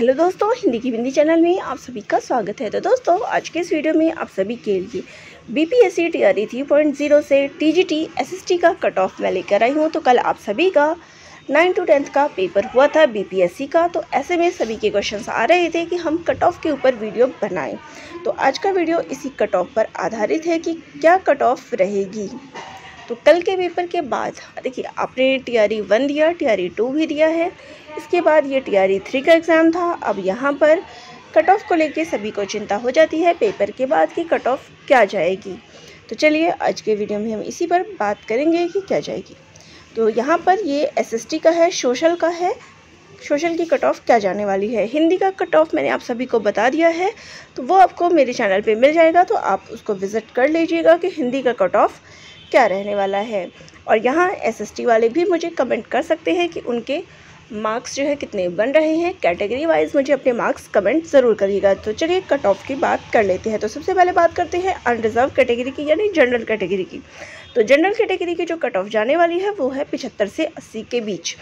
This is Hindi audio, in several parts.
हेलो दोस्तों, हिंदी की बिंदी चैनल में आप सभी का स्वागत है। तो दोस्तों, आज के इस वीडियो में आप सभी के लिए B P S C T R E three point zero से T G T S S T का कट ऑफ़ मैं लेकर आई हूँ। तो कल आप सभी का नाइन टू टेंथ का पेपर हुआ था बी पी एस सी का। तो ऐसे में सभी के क्वेश्चंस आ रहे थे कि हम कट ऑफ़ के ऊपर वीडियो बनाएँ। तो आज का वीडियो इसी कट ऑफ़ पर आधारित है कि क्या कट ऑफ़ रहेगी। तो कल के पेपर के बाद, देखिए, आपने टी आर वन दिया टी आर टू भी दिया है। इसके बाद ये टी आर थ्री का एग्ज़ाम था। अब यहाँ पर कट ऑफ़ को लेके सभी को चिंता हो जाती है, पेपर के बाद कि कट ऑफ़ क्या जाएगी। तो चलिए, आज के वीडियो में हम इसी पर बात करेंगे कि क्या जाएगी। तो यहाँ पर ये एस एस टी का है, सोशल का है। सोशल की कट ऑफ़ क्या जाने वाली है? हिंदी का कट ऑफ़ मैंने आप सभी को बता दिया है। तो वो आपको मेरे चैनल पे मिल जाएगा तो आप उसको विज़िट कर लीजिएगा कि हिंदी का कट ऑफ़ क्या रहने वाला है? और यहाँ एसएसटी वाले भी मुझे कमेंट कर सकते हैं कि उनके मार्क्स जो है कितने बन रहे हैं। कैटेगरी वाइज मुझे अपने मार्क्स कमेंट ज़रूर करिएगा। तो चलिए कट ऑफ़ की बात कर लेते हैं। तो सबसे पहले बात करते हैं अनरिजर्व कैटेगरी की यानी जनरल कैटेगरी की। तो जनरल कैटेगरी की जो कट ऑफ़ जाने वाली है, वो है पिछहत्तर से अस्सी के बीच।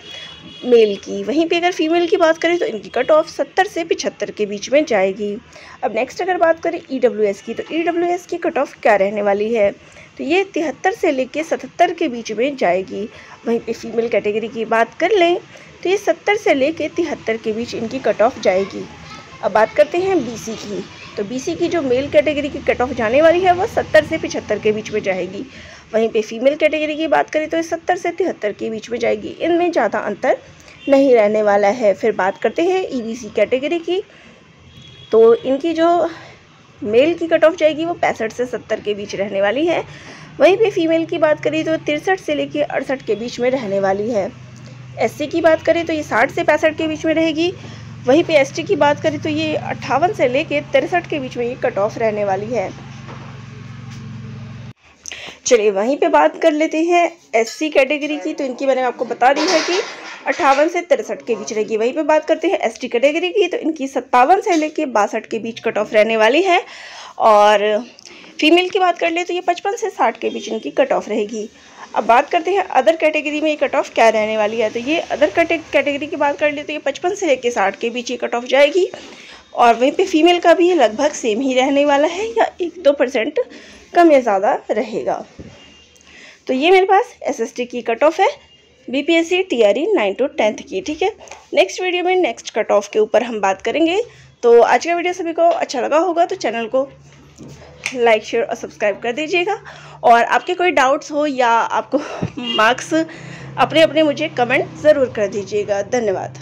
मेल की, वहीं पे अगर फीमेल की बात करें तो इनकी कट ऑफ़ सत्तर से पिछहत्तर के बीच में जाएगी। अब नेक्स्ट अगर बात करें ईडब्ल्यूएस की तो ईडब्ल्यूएस की कट ऑफ़ क्या रहने वाली है? तो ये तिहत्तर से लेके सतहत्तर के बीच में जाएगी। वहीं पे फीमेल कैटेगरी की बात कर लें तो ये सत्तर से लेके तिहत्तर के बीच इनकी कट ऑफ़ जाएगी। अब बात करते हैं बीसी की। तो बीसी की जो मेल कैटेगरी की कट ऑफ़ जाने वाली है वो सत्तर से पिछहत्तर के बीच में जाएगी। वहीं पे फीमेल कैटेगरी की बात करें तो ये सत्तर से तिहत्तर के बीच में जाएगी। इनमें ज़्यादा अंतर नहीं रहने वाला है। फिर बात करते हैं ईबीसी कैटेगरी की। तो इनकी जो मेल की कट ऑफ़ जाएगी, वो पैंसठ से सत्तर के बीच रहने वाली है। वहीं पे फीमेल की बात करें तो तिरसठ से लेकर अड़सठ के बीच में रहने वाली है। एससी की बात करें तो ये साठ से पैंसठ के बीच में रहेगी। वहीं पे एसटी की बात करें तो ये अट्ठावन से लेकर तिरसठ के बीच में ये कट ऑफ़ रहने वाली है। चलिए वहीं पे बात कर लेते हैं एससी कैटेगरी की तो इनकी मैंने आपको बता दी है कि अट्ठावन से तिरसठ के बीच रहेगी। वहीं पे बात करते हैं एसटी कैटेगरी की तो इनकी सत्तावन से लेके बासठ के बीच कट ऑफ़ रहने वाली है। और फीमेल की बात कर ले तो ये पचपन से साठ के बीच इनकी कट ऑफ़ रहेगी। अब बात करते हैं अदर कैटेगरी में ये कट ऑफ़ क्या रहने वाली है। तो ये अदर कैटेगरी की बात कर ले तो ये पचपन से लेके साठ के बीच ये कट ऑफ़ जाएगी। और वहीं पे फीमेल का भी लगभग सेम ही रहने वाला है, या एक दो परसेंट कम या ज़्यादा रहेगा। तो ये मेरे पास एसएसटी की कट ऑफ़ है B P S C T R E nine to tenth की, ठीक है? नेक्स्ट वीडियो में नेक्स्ट कट ऑफ़ के ऊपर हम बात करेंगे। तो आज का वीडियो सभी को अच्छा लगा होगा तो चैनल को लाइक शेयर और सब्सक्राइब कर दीजिएगा। और आपके कोई डाउट्स हो या आपको मार्क्स अपने अपने मुझे कमेंट ज़रूर कर दीजिएगा। धन्यवाद।